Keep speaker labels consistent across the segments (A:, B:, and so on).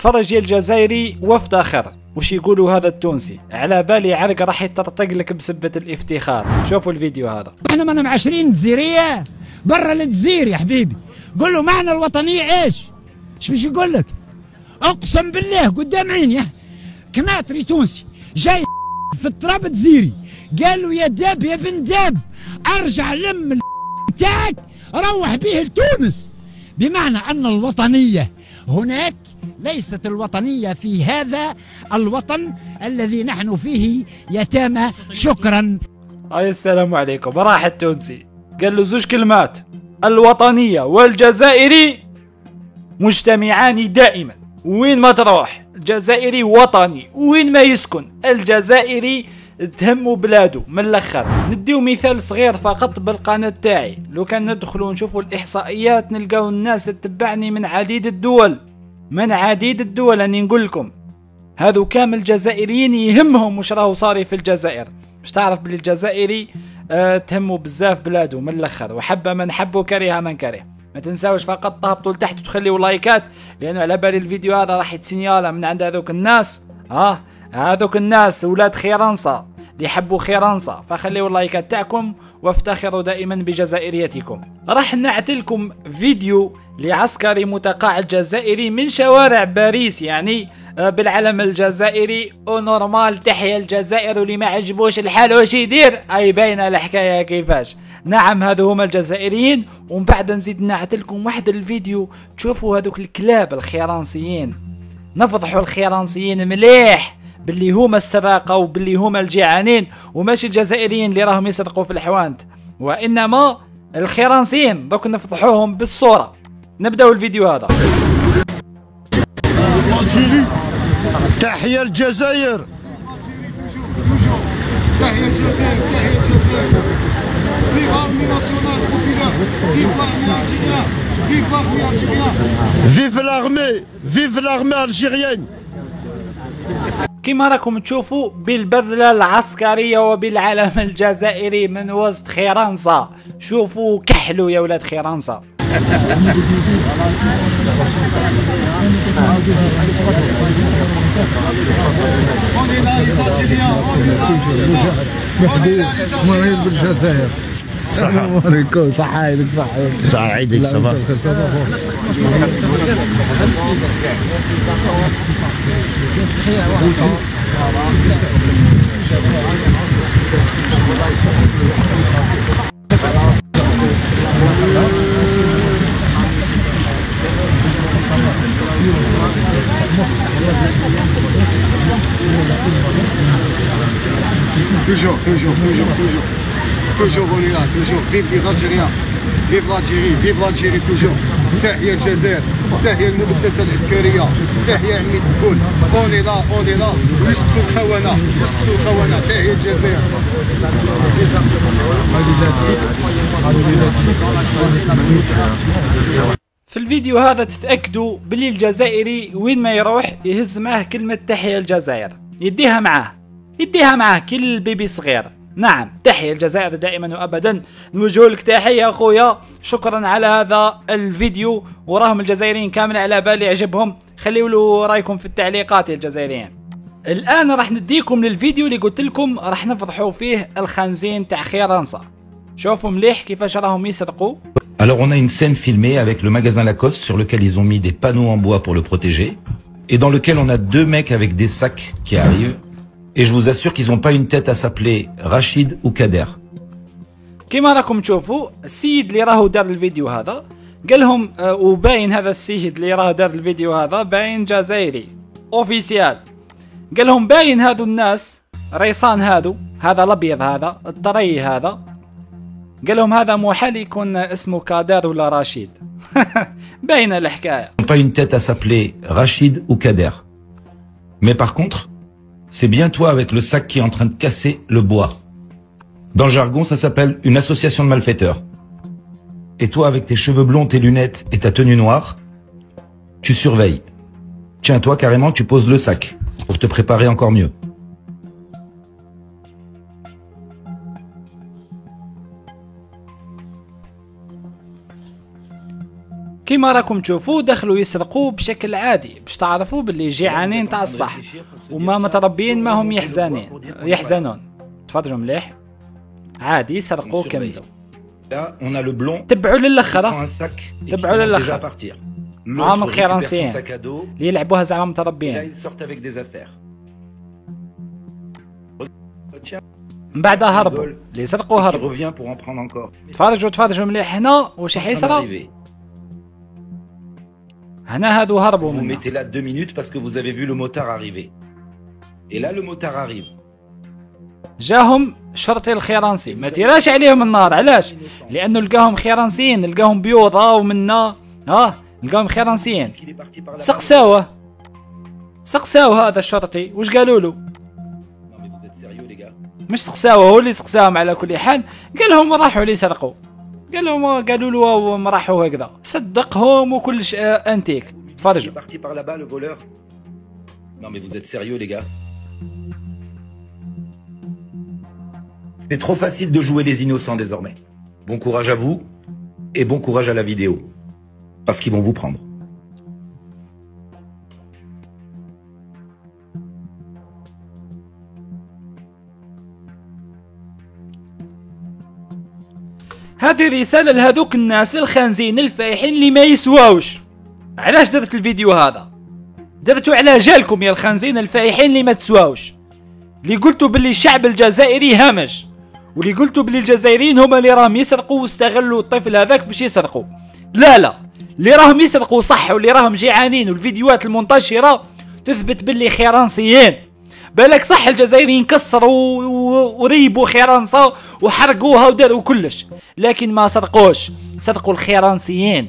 A: تفرج يا الجزائري وافتخر وش يقولوا هذا التونسي؟ على بالي عرق راح يطرطق لك بسبة الافتخار. شوفوا الفيديو هذا.
B: إحنا ما معشرين الجزيريه برا الجزير يا حبيبي. قول له معنى الوطنية إيش؟ إيش باش يقول لك؟ أقسم بالله قدام عيني. كناطري تونسي. جاي في التراب الجزيري قال له يا داب يا بن داب أرجع لم تاعك روح به لتونس. بمعنى أن الوطنية هناك ليست الوطنية في هذا الوطن الذي نحن فيه. يتامى شكرا.
A: هاي السلام عليكم. راح التونسي. قال له زوج كلمات. الوطنية والجزائري مجتمعان دائما. وين ما تروح الجزائري وطني. وين ما يسكن الجزائري تهموا بلادو من الأخر. نديو مثال صغير فقط بالقناة تاعي. لو كان ندخلوا نشوفوا الإحصائيات نلقاو الناس تتبعني من عديد الدول. من عديد الدول اني نقول لكم هذو كامل الجزائريين يهمهم وش راهو صاري في الجزائر. باش تعرف بلي الجزائري أه تهموا بزاف بلادو من الأخر وحب من حب وكره من كره. ما تنساوش فقط تهبطوا لتحت وتخليوا لايكات لأنه على بالي الفيديو هذا راح يتسينيالا من عند هذوك الناس. آه هذوك الناس ولاد خيرنصة اللي يحبوا خيرنصة فخليوا اللايكات تاعكم وافتخروا دائما بجزائريتكم. راح نعتلكم فيديو لعسكري متقاعد جزائري من شوارع باريس يعني آه، بالعلم الجزائري. ونورمال تحيا الجزائر واللي ما عجبوش الحال. واش يدير؟ أي باينة الحكاية كيفاش؟ نعم هذو هما الجزائريين. ومن بعد نزيد نعتلكم واحد الفيديو. تشوفوا هذوك الكلاب الخيرانسيين. نفضحوا الخيرانسيين مليح. باللي هما السراقه وباللي هما الجيعانين وماشي الجزائريين اللي راهم يسرقوا في الحوانت. وإنما الخيرانسيين دوك نفضحوهم بالصورة. نبداو الفيديو هذا.
C: تحيا الجزائر.
D: تحيا الجزائر تحيا الجزائر فيف populaire vive l'armée algérienne vive l'armée algérienne
C: Vive l'armée Vive l'armée algérienne.
A: كما راكم تشوفوا بالبذلة العسكرية وبالعلم الجزائري من وسط خيرانصة شوفوا كحلوا يا ولاد خيرانصة
E: السلام عليكم صح عينك صح
C: صار عيدك صباح
D: toujours toujours toujours toujours. On est là toujours. Vive les algériens. Vive l'Algérie vive l'Algérie toujours. تحيا الجزائر تحيا المؤسسة العسكرية تحيا عمي الدول on est là on est là. يسكتوا الخونة يسكتوا الخونة تحيا الجزائر
A: في الفيديو هذا تتأكدوا بلي الجزائري وين ما يروح يهز معاه كلمة تحيا الجزائر. يديها معاه. يديها معاه كل بيبي صغير. نعم تحيا الجزائر دائما وابدا. نوجه لك تحية أخويا. شكرا على هذا الفيديو وراهم الجزائريين كامل على بالي يعجبهم. خليوا له رأيكم في التعليقات يا الجزائريين. الآن راح نديكم للفيديو اللي قلت لكم راح نفضحوا فيه الخنزين تاع خيرانصة. شوفوا مليح كيفاش راهم يسرقوا.
F: Alors on a une scène filmée avec le magasin Lacoste sur lequel ils ont mis des panneaux en bois pour le protéger et dans lequel on a deux mecs avec des sacs qui arrivent. Et je vous assure qu'ils n'ont pas une tête à s'appeler Rachid ou Kader.
A: كما راكم تشوفوا السيد اللي راهو دار الفيديو هذا قال لهم آه، وباين هذا السيد اللي راه دار الفيديو هذا باين جزائري officiel قال لهم باين هذو الناس ريصان هذو هذا الأبيض هذا الطري هذا قال لهم هذا محال يكون اسمه كادر ولا رشيد باينه
F: الحكاية n'ont pas une tête à s'appeler Rachid ou Kader. C'est bien toi avec le sac qui est en train de casser le bois. Dans le jargon, ça s'appelle une association de malfaiteurs. Et toi avec tes cheveux blonds, tes lunettes et ta tenue noire, tu surveilles. Tiens, toi carrément, tu poses le sac pour te préparer encore mieux.
A: كيما راكم تشوفوا دخلوا يسرقوا بشكل عادي باش تعرفوا باللي جيعانين تاع الصح وما متربيين ما هم يحزنين يحزنون تفرجوا مليح عادي يسرقوا كملوا. تبعوا للاخر تبعوا للاخر.
F: à dos.
A: اللي يلعبوها زعما متربيين من بعدها هربوا. اللي سرقوا هربوا. تفرجوا تفرجوا مليح هنا واش حيصرى. هنا هادو هربوا منه.
F: mettez là deux minutes parce que vous avez vu le motard arriver. Et là, le motard arrive.
A: جاهم شرطي الخيرانسي. ما تيراش عليهم النار علاش؟ لأنه لقاهم خيرانسيين لقاهم بيوضة ومنا آه لقاهم خيرانسيين. سقساوه. سقساوه هذا الشرطي. وش قالوا له؟ مش سقساوه هو اللي سقساهم على كل حال. قال لهم راحوا لي سرقوا. قال لهم قالوا له ما راحوا هكذا صدقهم وكل شيء آه، انتيك
F: Il est
A: تفرجوا
F: parti par là-bas, le voleur. Non, mais vous êtes sérieux, les gars C'est trop facile de jouer les innocents désormais. Bon courage à vous et bon courage à la vidéo. Parce qu'ils vont vous prendre.
A: هذه رسالة لهذوك الناس الخانزين الفايحين اللي ما يسواوش. علاش درت الفيديو هذا؟ درتو على جالكم يا الخانزين الفايحين اللي ما تسواوش. اللي قلتوا باللي الشعب الجزائري همج واللي قلتوا باللي الجزائريين هما اللي راهم يسرقوا واستغلوا الطفل هذاك باش يسرقوا. لا لا اللي راهم يسرقوا صح واللي راهم جيعانين والفيديوهات المنتشرة تثبت باللي خيرانسيين. بالك صح الجزائريين كسروا وريبوا خيرانسا وحرقوها وداروا كلش. لكن ما سرقوش سرقوا الخيرانسيين.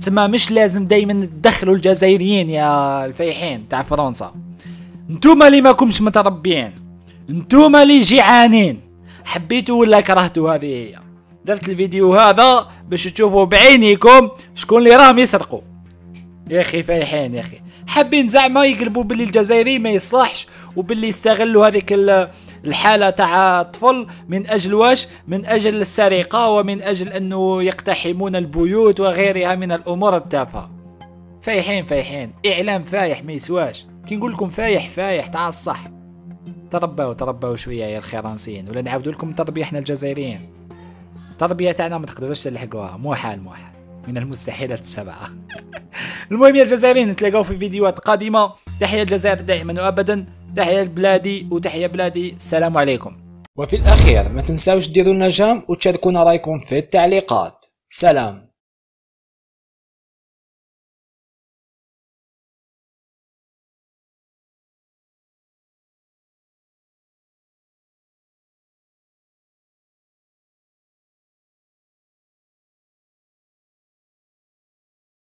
A: تسمى مش لازم دايما تدخلوا الجزائريين يا الفيحين تاع فرنسا. انتوما اللي ماكمش متربيين. انتوما اللي جيعانين. حبيتوا ولا كرهتوا هذه هي؟ درت الفيديو هذا باش تشوفوا بعينيكم شكون اللي راهم يسرقوا. يا أخي فايحين يا أخي. حابين زعما يقلبوا باللي الجزائري ما يصلحش وباللي يستغلوا هذيك ال- الحالة تاع الطفل من أجل واش؟ من أجل السرقة ومن أجل أنه يقتحمون البيوت وغيرها من الأمور التافهة. فايحين فايحين. إعلام فايح ما يسواش. كي نقول لكم فايح فايح تاع الصح. تربوا تربوا شوية يا الخيرانسيين ولا نعاود لكم تربيه إحنا الجزائريين. التربية تاعنا ما تقدروش تلحقوها. مو حال مو حال. من المستحيلات السبعة. المهم يا الجزائريين نتلاقاو في فيديوهات قادمة. تحيا الجزائر دائما وابدا. تحيا بلادي وتحيا بلادي. السلام عليكم.
G: وفي الأخير ما تنساوش ديروا لنا جام وتشاركونا رأيكم في التعليقات. سلام.